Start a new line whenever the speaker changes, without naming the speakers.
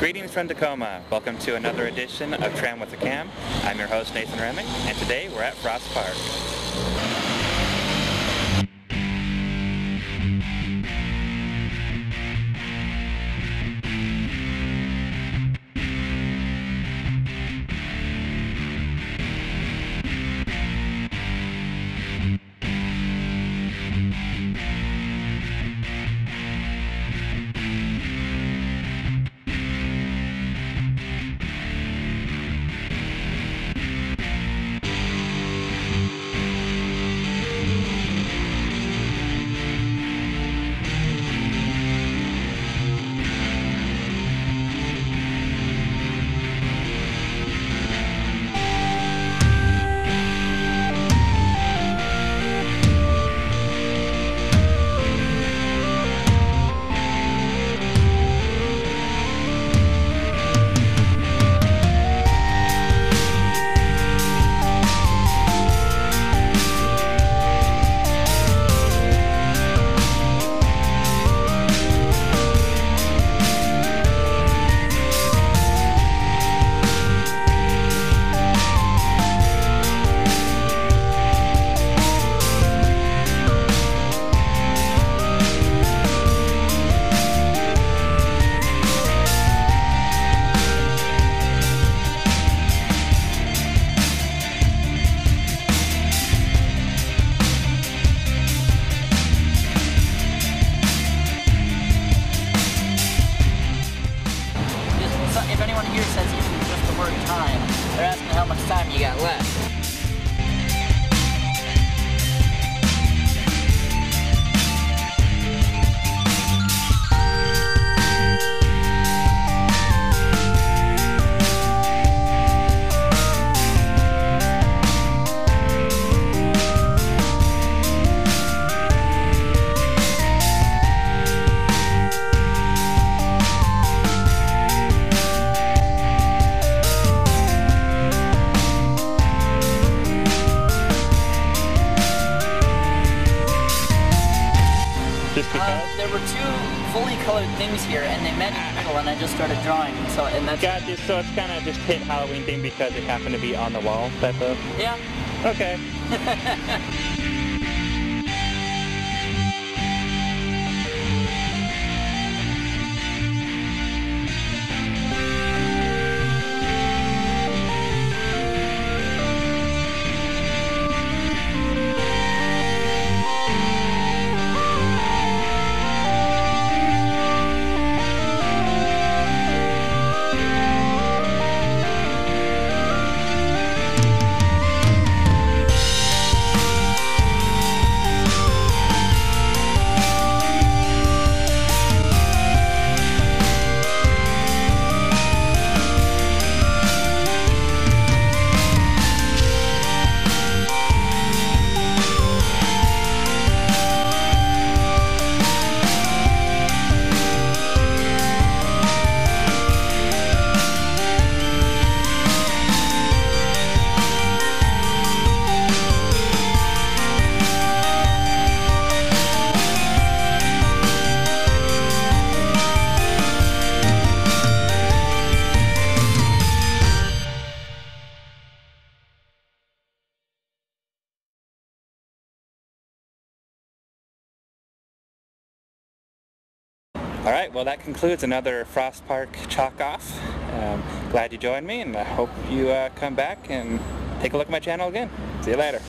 Greetings from Tacoma. Welcome to another edition of Tram with a Cam. I'm your host Nathan Remick, and today we're at Frost Park.
How much time you got left. There were two fully colored things here, and they met in the middle, and I just started drawing. So, and that's
Gotcha, so it's kind of just hit Halloween thing because it happened to be on the wall type of...
yeah.
Okay. All right, well that concludes another Frost Park Chalk Off. Um, glad you joined me and I hope you uh, come back and take a look at my channel again. See you later.